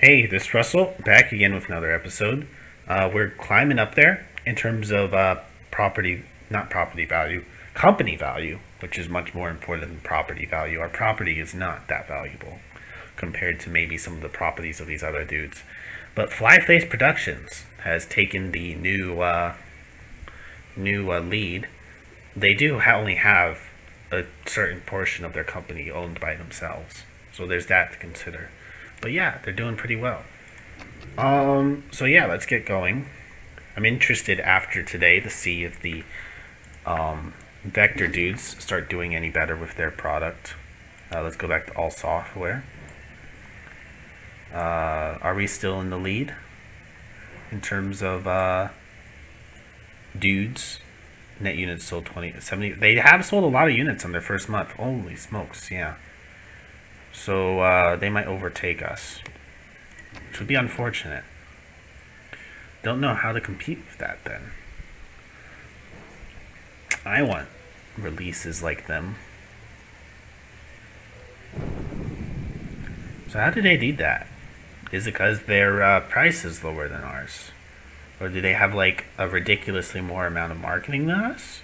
Hey, this is Russell back again with another episode. Uh, we're climbing up there in terms of uh, property, not property value, company value, which is much more important than property value. Our property is not that valuable compared to maybe some of the properties of these other dudes. But Flyface Productions has taken the new uh, new uh, lead. They do only have a certain portion of their company owned by themselves, so there's that to consider. But yeah, they're doing pretty well. Um, so yeah, let's get going. I'm interested after today to see if the um, Vector dudes start doing any better with their product. Uh, let's go back to all software. Uh, are we still in the lead in terms of uh, dudes? Net units sold 20, 70. They have sold a lot of units on their first month. Holy smokes, yeah. So uh, they might overtake us, which would be unfortunate. Don't know how to compete with that then. I want releases like them. So how do they do that? Is it because their uh, price is lower than ours? Or do they have like a ridiculously more amount of marketing than us?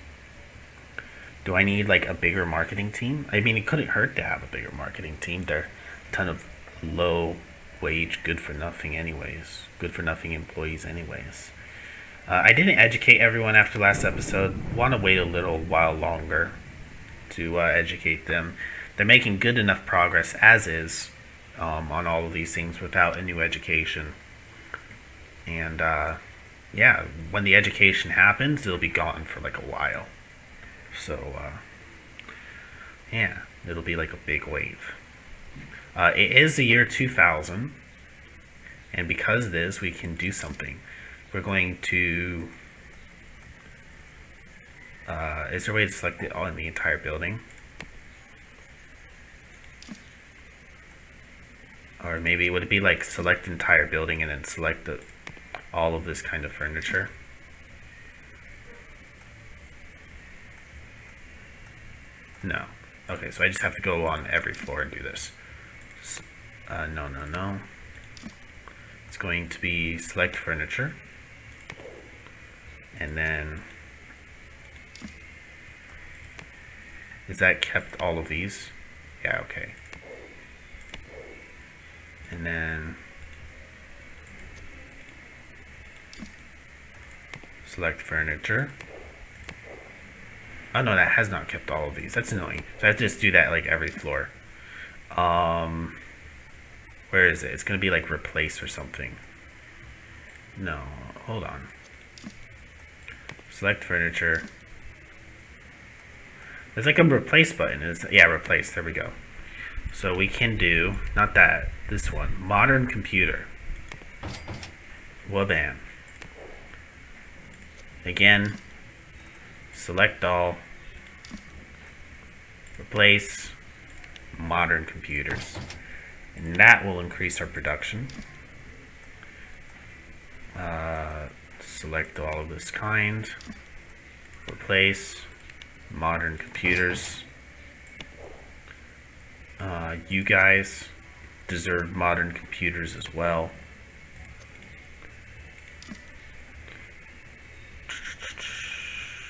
Do I need like a bigger marketing team? I mean, it couldn't hurt to have a bigger marketing team. They're a ton of low wage, good for nothing, anyways. Good for nothing employees, anyways. Uh, I didn't educate everyone after last episode. Want to wait a little while longer to uh, educate them. They're making good enough progress as is um, on all of these things without a new education. And uh, yeah, when the education happens, it'll be gone for like a while. So, uh, yeah, it'll be like a big wave. Uh, it is the year 2000, and because of this, we can do something. We're going to. Uh, is there a way to select it all in the entire building? Or maybe would it be like select entire building and then select the, all of this kind of furniture? No. Okay, so I just have to go on every floor and do this. Uh, no, no, no. It's going to be select furniture. And then... Is that kept all of these? Yeah, okay. And then... Select furniture. Oh no, that has not kept all of these. That's annoying. So I have to just do that like every floor. Um, where is it? It's gonna be like replace or something. No, hold on. Select furniture. There's like a replace button. It's, yeah, replace. There we go. So we can do, not that, this one. Modern computer. Well, bam. Again, select all, replace modern computers. And that will increase our production. Uh, select all of this kind, replace modern computers. Uh, you guys deserve modern computers as well.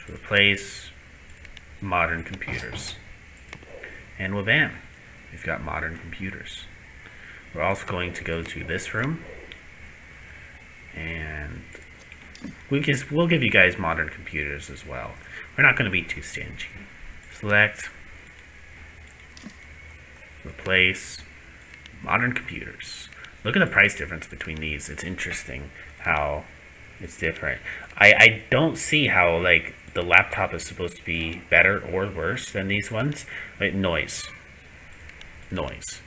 Replace modern computers. And well, bam, we've got modern computers. We're also going to go to this room. And we just, we'll give you guys modern computers as well. We're not going to be too stingy. Select, replace, modern computers. Look at the price difference between these. It's interesting how it's different. I, I don't see how like the laptop is supposed to be better or worse than these ones. Like noise. Noise.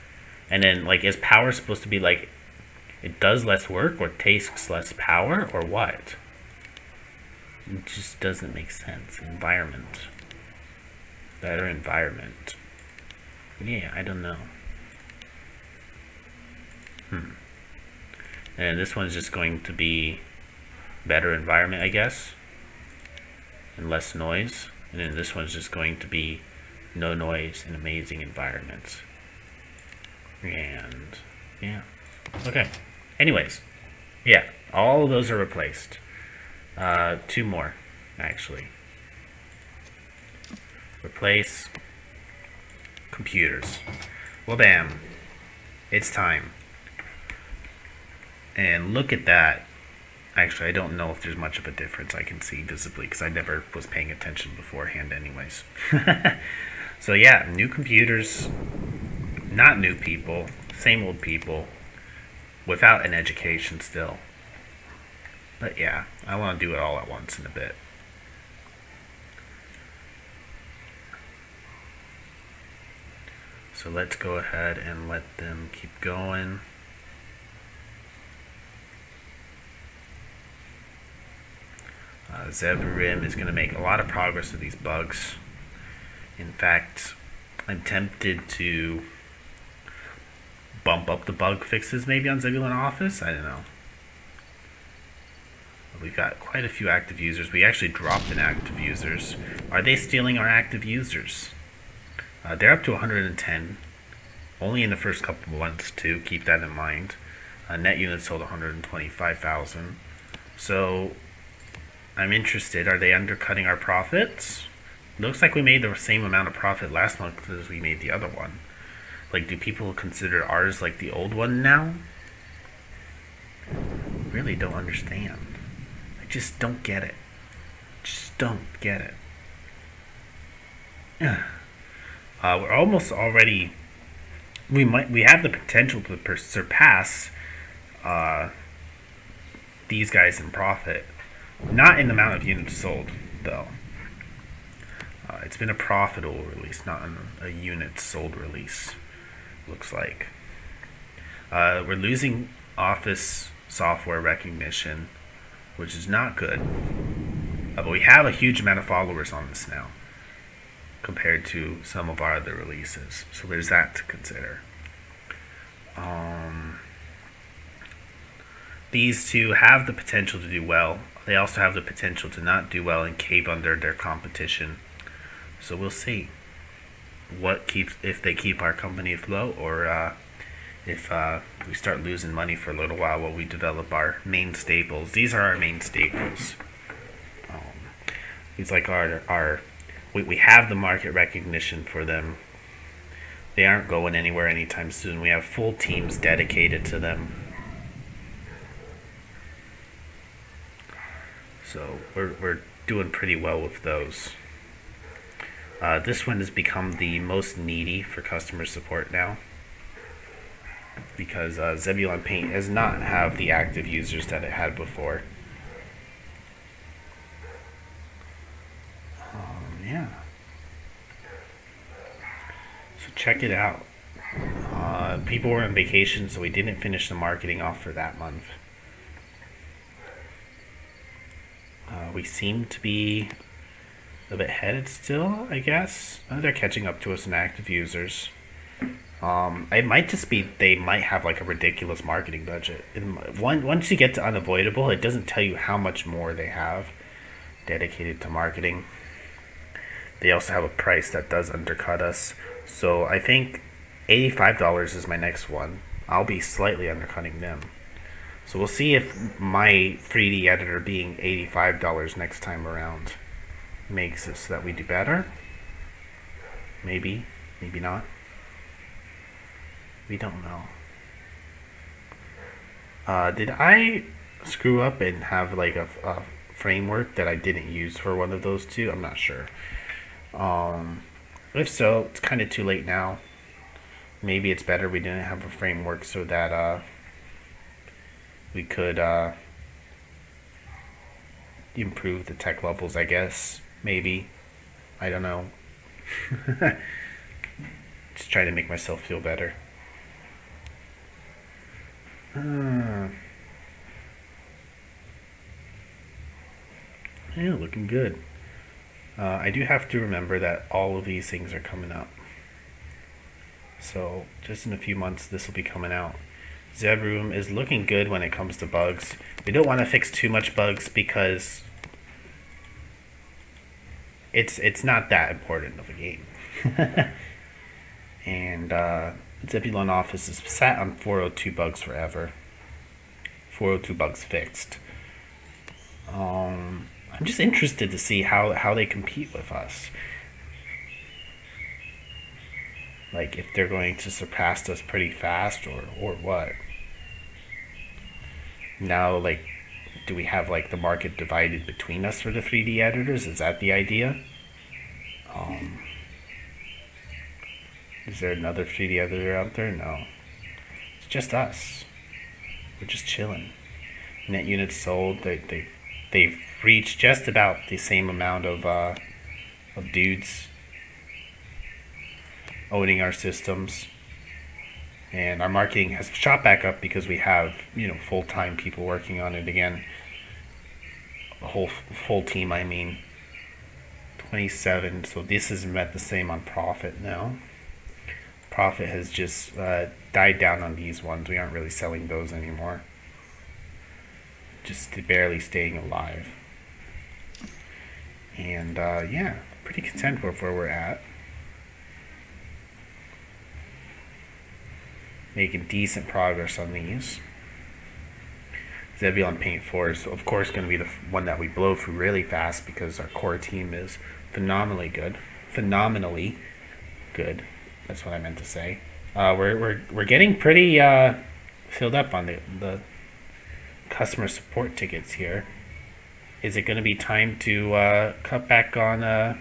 And then like is power supposed to be like it does less work or takes less power or what? It just doesn't make sense. Environment. Better environment. Yeah, I don't know. Hmm. And this one's just going to be better environment, I guess. And less noise. And then this one's just going to be no noise and amazing environments. And yeah. Okay. Anyways, yeah, all of those are replaced. Uh, two more, actually. Replace computers. Well, bam. It's time. And look at that. Actually, I don't know if there's much of a difference I can see visibly because I never was paying attention beforehand, anyways. so, yeah, new computers, not new people, same old people, without an education still. But yeah, I want to do it all at once in a bit. So let's go ahead and let them keep going. Uh, Zeburim is going to make a lot of progress with these bugs. In fact, I'm tempted to bump up the bug fixes maybe on Zebulon Office. I don't know. We've got quite a few active users. We actually dropped in active users. Are they stealing our active users? Uh, they're up to 110. Only in the first couple months, too. Keep that in mind. Uh, net units sold 125,000. So I'm interested. Are they undercutting our profits? Looks like we made the same amount of profit last month as we made the other one. Like, do people consider ours like the old one now? Really don't understand. I just don't get it. Just don't get it. Uh, we're almost already. We might. We have the potential to surpass uh, these guys in profit not in the amount of units sold, though. Uh, it's been a profitable release, not a unit sold release, looks like. Uh, we're losing Office software recognition, which is not good. Uh, but we have a huge amount of followers on this now compared to some of our other releases. So there's that to consider. Um, these two have the potential to do well. They also have the potential to not do well and cave under their competition. So we'll see what keeps if they keep our company afloat or uh, if uh, we start losing money for a little while while we develop our main staples. These are our main staples. Um, these like our our we, we have the market recognition for them. They aren't going anywhere anytime soon. We have full teams dedicated to them. So we're, we're doing pretty well with those. Uh, this one has become the most needy for customer support now because uh, Zebulon Paint does not have the active users that it had before. Um, yeah. So check it out. Uh, people were on vacation, so we didn't finish the marketing off for that month. Uh, we seem to be a bit headed still, I guess. Uh, they're catching up to us in active users. Um, it might just be they might have like a ridiculous marketing budget. And once you get to unavoidable, it doesn't tell you how much more they have dedicated to marketing. They also have a price that does undercut us. So I think $85 is my next one. I'll be slightly undercutting them. So we'll see if my 3D editor being $85 next time around makes it so that we do better. Maybe, maybe not. We don't know. Uh, did I screw up and have like a, a, framework that I didn't use for one of those two? I'm not sure. Um, if so, it's kind of too late now. Maybe it's better we didn't have a framework so that uh, we could uh, improve the tech levels, I guess. Maybe. I don't know. Just trying to make myself feel better. Uh, yeah, looking good. Uh, I do have to remember that all of these things are coming up. So, just in a few months, this will be coming out. Zeburim is looking good when it comes to bugs. We don't want to fix too much bugs because it's it's not that important of a game. and uh, Zebulon office has sat on 402 bugs forever. 402 bugs fixed. Um, I'm just interested to see how, how they compete with us. Like if they're going to surpass us pretty fast or, or what. Now like do we have like the market divided between us for the 3D editors? Is that the idea? Um, is there another 3D editor out there? No. It's just us. We're just chilling. Net units sold. They they they've reached just about the same amount of uh, of dudes owning our systems. And our marketing has shot back up because we have, you know, full time people working on it again. A whole full team, I mean. 27. So this is met the same on profit now. Profit has just uh, died down on these ones. We aren't really selling those anymore. Just barely staying alive. And uh, yeah, pretty content with where we're at. Making decent progress on these. Zebulon Paint 4 is, of course, going to be the one that we blow through really fast because our core team is phenomenally good. Phenomenally good. That's what I meant to say. Uh, we're, we're, we're getting pretty uh, filled up on the, the customer support tickets here. Is it going to be time to uh, cut back on uh,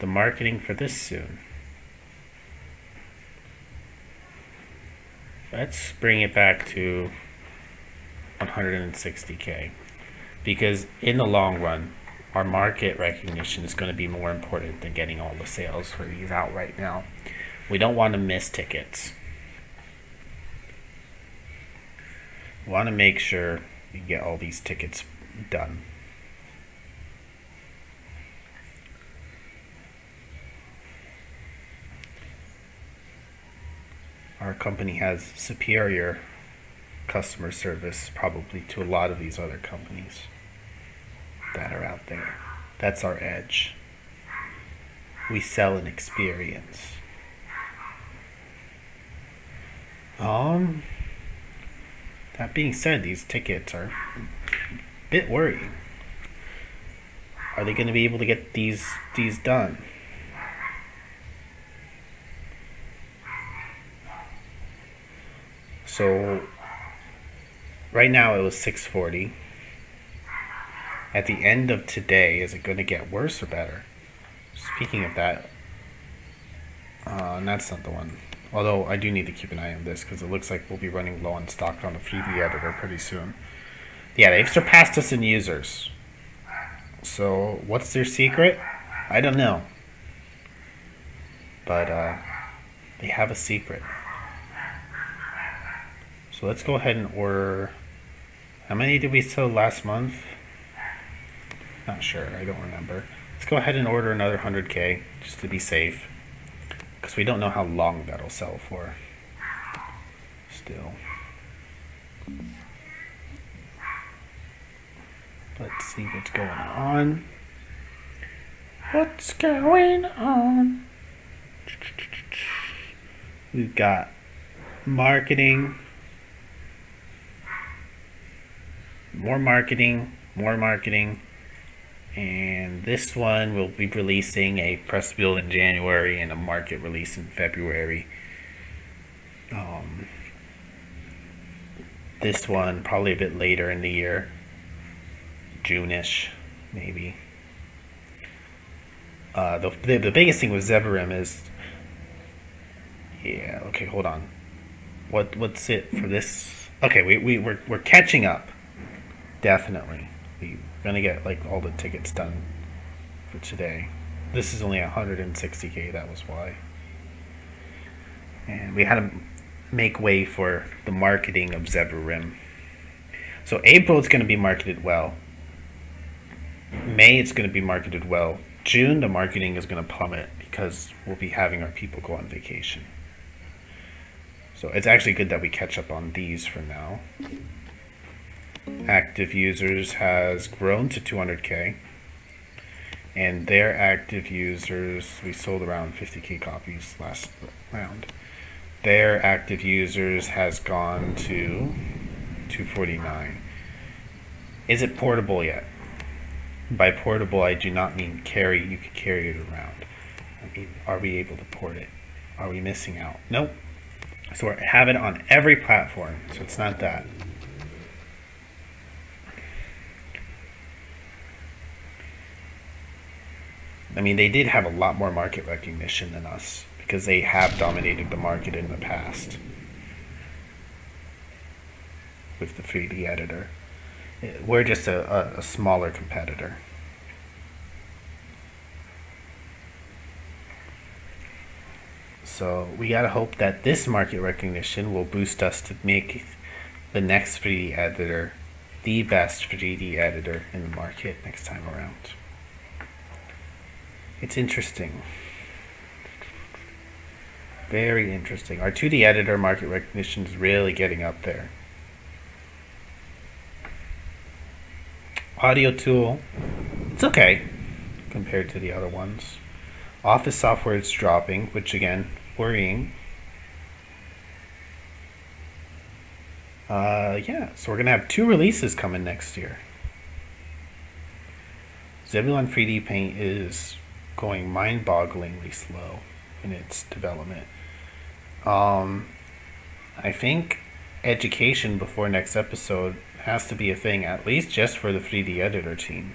the marketing for this soon? Let's bring it back to 160k because in the long run our market recognition is going to be more important than getting all the sales for these out right now. We don't want to miss tickets. We want to make sure you get all these tickets done. Our company has superior customer service probably to a lot of these other companies that are out there. That's our edge. We sell an experience. Um, that being said, these tickets are a bit worrying. Are they going to be able to get these these done? So right now it was 640 at the end of today, is it going to get worse or better? Speaking of that, uh, that's not the one. Although I do need to keep an eye on this because it looks like we'll be running low on stock on the 3D editor pretty soon. Yeah, they've surpassed us in users. So what's their secret? I don't know. But uh, they have a secret. So let's go ahead and order. How many did we sell last month? Not sure, I don't remember. Let's go ahead and order another 100k just to be safe. Because we don't know how long that'll sell for. Still. Let's see what's going on. What's going on? We've got marketing, more marketing, more marketing, and this one will be releasing a press build in January and a market release in February. Um, this one probably a bit later in the year, June-ish, maybe. Uh, the, the, the biggest thing with Zeburim is, yeah, okay, hold on. What what's it for this? Okay, we we we're we're catching up, definitely. We gonna get like all the tickets done for today. This is only 160k, that was why. And we had to make way for the marketing of Zeburim. So April it's going to be marketed well. May it's going to be marketed well. June the marketing is going to plummet because we'll be having our people go on vacation. So it's actually good that we catch up on these for now active users has grown to 200k and their active users we sold around 50k copies last round their active users has gone to 249. Is it portable yet? By portable, I do not mean carry, you could carry it around. I mean, are we able to port it? Are we missing out? Nope. So we have it on every platform, so it's not that. I mean, they did have a lot more market recognition than us because they have dominated the market in the past with the 3D editor. We're just a, a, a smaller competitor. So we gotta hope that this market recognition will boost us to make the next 3D editor the best 3D editor in the market next time around. It's interesting. Very interesting. Our 2D editor market recognition is really getting up there. Audio tool, it's okay compared to the other ones. Office software is dropping, which again, worrying. Uh, yeah, so we're going to have two releases coming next year. Zebulon 3D Paint is going mind-bogglingly slow in its development. Um, I think education before next episode has to be a thing, at least just for the 3D editor team.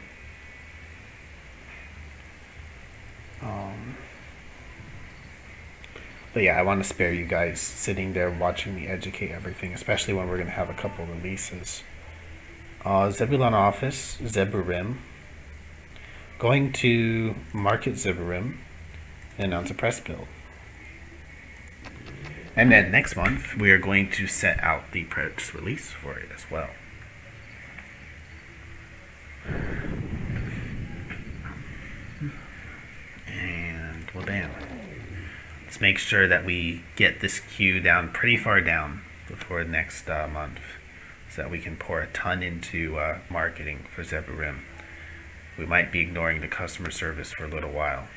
Um, but yeah, I want to spare you guys sitting there watching me educate everything, especially when we're going to have a couple releases. Uh, Zebulon Office, Zeburim. Going to market Zeburim and announce a press build. And then next month, we are going to set out the press release for it as well. And well, damn. Let's make sure that we get this queue down pretty far down before next uh, month so that we can pour a ton into uh, marketing for Zeburim. We might be ignoring the customer service for a little while.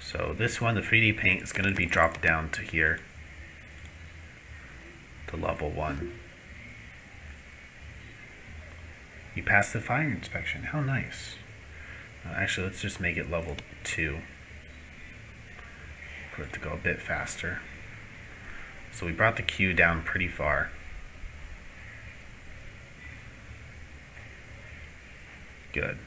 So this one, the 3D paint, is going to be dropped down to here, to level 1. You passed the fire inspection. How nice. Uh, actually, let's just make it level 2 for it to go a bit faster. So we brought the queue down pretty far. Good.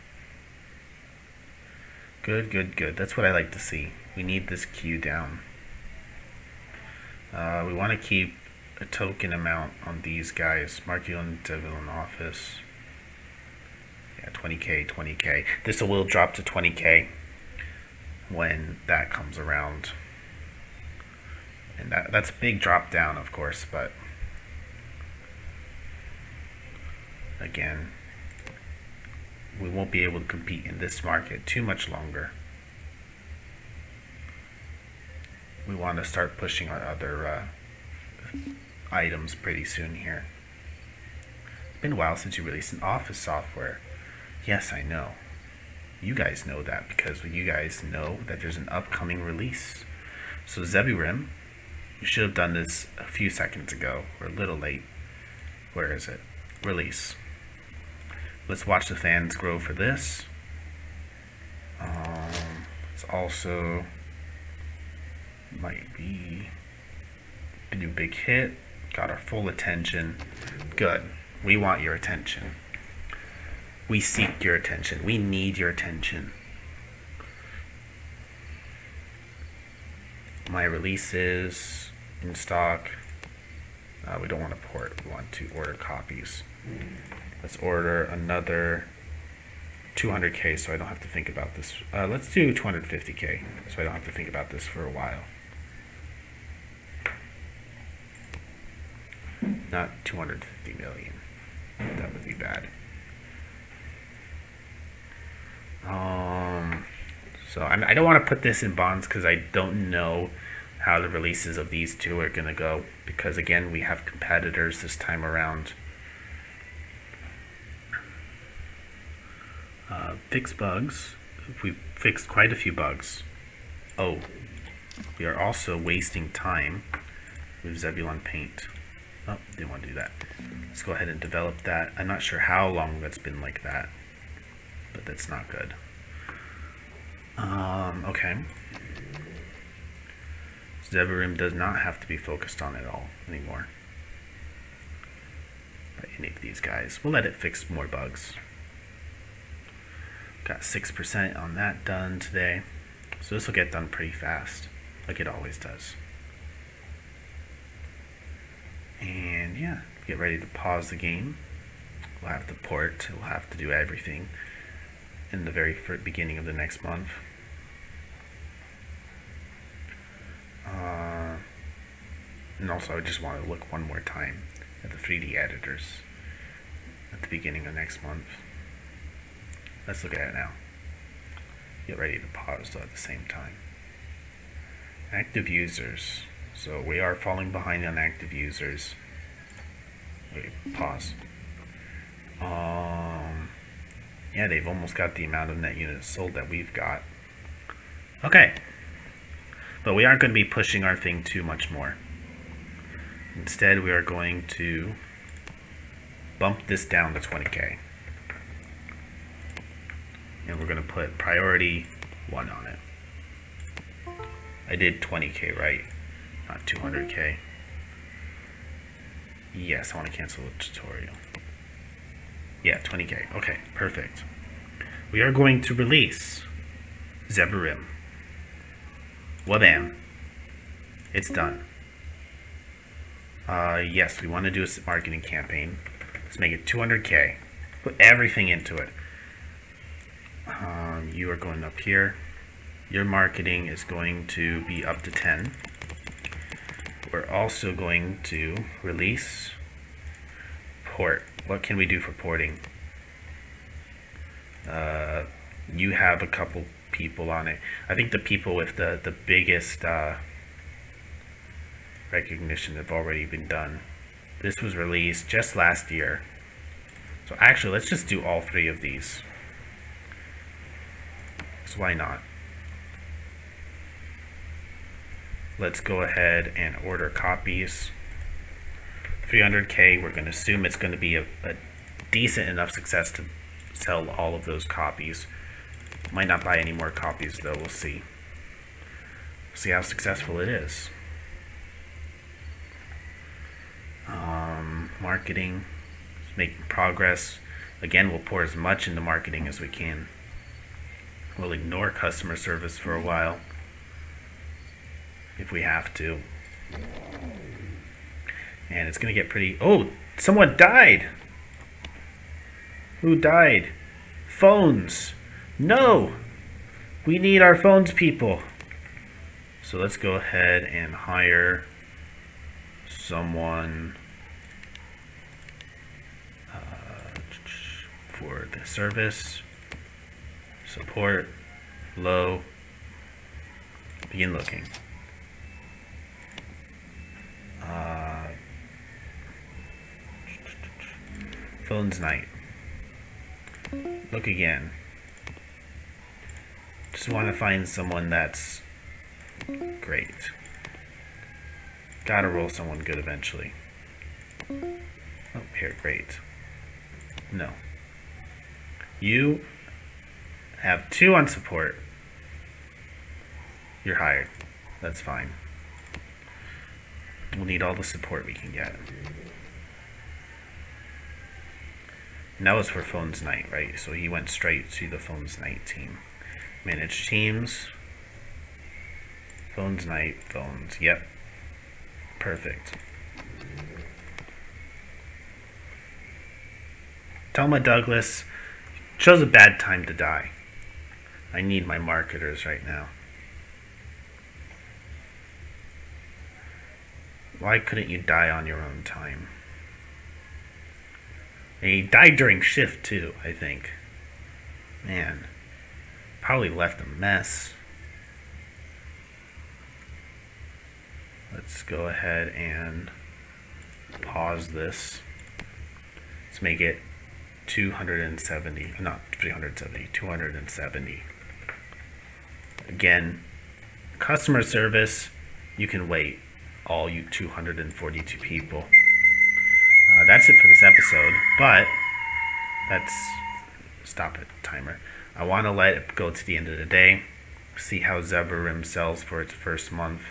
Good, good, good. That's what I like to see. We need this queue down. Uh, we want to keep a token amount on these guys. Markion Devil in office. Yeah, 20k, 20k. This will drop to 20k when that comes around. And that, that's a big drop down, of course, but again, we won't be able to compete in this market too much longer. We want to start pushing our other uh, items pretty soon here. It's been a while since you released an office software. Yes, I know. You guys know that because you guys know that there's an upcoming release. So Zeburim, you should have done this a few seconds ago. We're a little late. Where is it? Release. Let's watch the fans grow for this. Um, it's also might be a new big hit. Got our full attention. Good. We want your attention. We seek your attention. We need your attention. My releases in stock. Uh, we don't want to port. We want to order copies. Let's order another 200k so I don't have to think about this. Uh, let's do 250k so I don't have to think about this for a while. Not 250 million. That would be bad. Um, so I, I don't want to put this in bonds because I don't know how the releases of these two are going to go because again we have competitors this time around. Uh, fix bugs. We've fixed quite a few bugs Oh, we are also wasting time with Zebulon Paint. Oh, didn't want to do that. Let's go ahead and develop that. I'm not sure how long that's been like that, but that's not good. Um, okay. Zeburim does not have to be focused on at all anymore. By any of these guys. We'll let it fix more bugs. Got 6% on that done today. So this will get done pretty fast, like it always does. And yeah, get ready to pause the game. We'll have to port, we'll have to do everything in the very beginning of the next month. Uh, and also, I just want to look one more time at the 3D editors at the beginning of next month. Let's look at it now. Get ready to pause though at the same time. Active users. So we are falling behind on active users. Wait, pause. Um, yeah, they've almost got the amount of net units sold that we've got. Okay. But we aren't going to be pushing our thing too much more. Instead, we are going to bump this down to 20k. And we're going to put priority 1 on it. I did 20k, right? Not 200k. Yes, I want to cancel the tutorial. Yeah, 20k. Okay, perfect. We are going to release Zeburim. Wabam. It's done. Uh, yes, we want to do a marketing campaign. Let's make it 200k. Put everything into it. Um, you are going up here. Your marketing is going to be up to 10. We're also going to release port. What can we do for porting? Uh, you have a couple people on it. I think the people with the, the biggest uh, recognition have already been done. This was released just last year. So actually, let's just do all three of these. So why not? let's go ahead and order copies. 300k, we're going to assume it's going to be a, a, decent enough success to sell all of those copies. Might not buy any more copies though, we'll see. See how successful it is. Um, marketing, making progress. Again, we'll pour as much into marketing as we can. We'll ignore customer service for a while if we have to. And it's going to get pretty... Oh, someone died! Who died? Phones! No! We need our phones people. So let's go ahead and hire someone uh, for the service. Support. Low. Begin looking. Uh, phones night. Look again. Just want to find someone that's great. Gotta roll someone good eventually. Oh, here, great. No. You have two on support. You're hired. That's fine. We'll need all the support we can get. And that was for Phones Night, right? So he went straight to the Phones Night team. Manage teams. Phones Night, Phones. Yep. Perfect. Thelma Douglas chose a bad time to die. I need my marketers right now. Why couldn't you die on your own time? And he died during shift too, I think. Man, probably left a mess. Let's go ahead and pause this. Let's make it 270, not 370, 270. Again, Customer service, you can wait. All you 242 people. Uh, that's it for this episode, but let's stop it timer. I want to let it go to the end of the day, see how Zebrarim sells for its first month.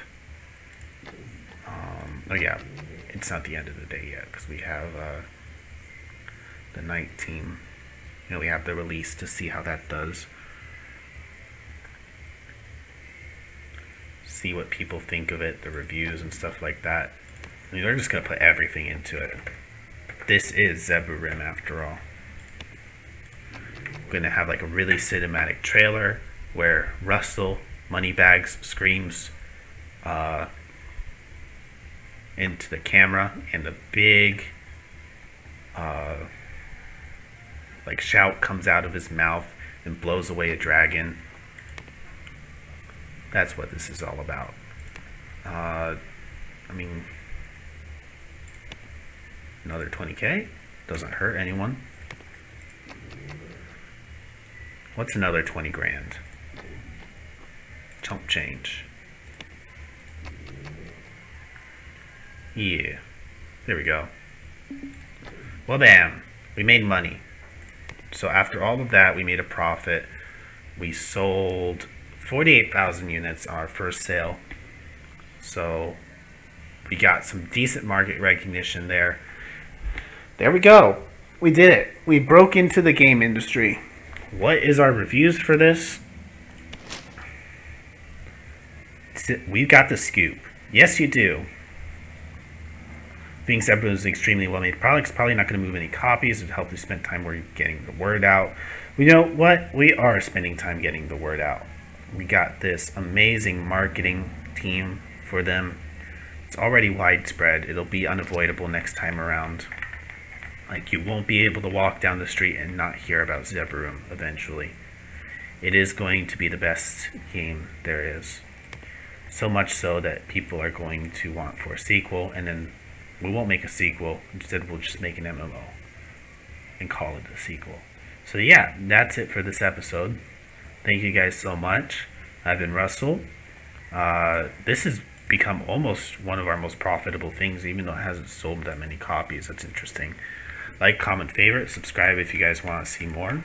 Um, oh yeah, it's not the end of the day yet because we have uh, the 19. You know, we have the release to see how that does. See what people think of it, the reviews and stuff like that. I mean, they're just gonna put everything into it. This is Zebrarim after all. We're gonna have like a really cinematic trailer where Russell Moneybags screams uh, into the camera and the big uh, like shout comes out of his mouth and blows away a dragon. That's what this is all about. Uh, I mean, another 20k doesn't hurt anyone. What's another 20 grand? Chump change. Yeah. There we go. Well, bam. We made money. So after all of that, we made a profit. We sold 48,000 units on our first sale. So we got some decent market recognition there. There we go. We did it. We broke into the game industry. What is our reviews for this? We've got the scoop. Yes, you do. Being said, was extremely well-made product. It's probably not going to move any copies. It helped you spend time you're getting the word out. We know what? We are spending time getting the word out. We got this amazing marketing team for them. It's already widespread. It'll be unavoidable next time around. Like, you won't be able to walk down the street and not hear about Zebrarim eventually. It is going to be the best game there is. So much so that people are going to want for a sequel, and then we won't make a sequel. Instead, we'll just make an MMO and call it a sequel. So yeah, that's it for this episode. Thank you guys so much. I've been Russell. Uh, this has become almost one of our most profitable things, even though it hasn't sold that many copies. That's interesting. Like, comment, favorite, subscribe if you guys want to see more.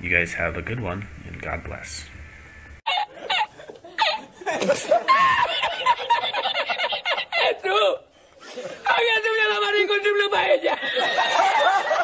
You guys have a good one, and God bless.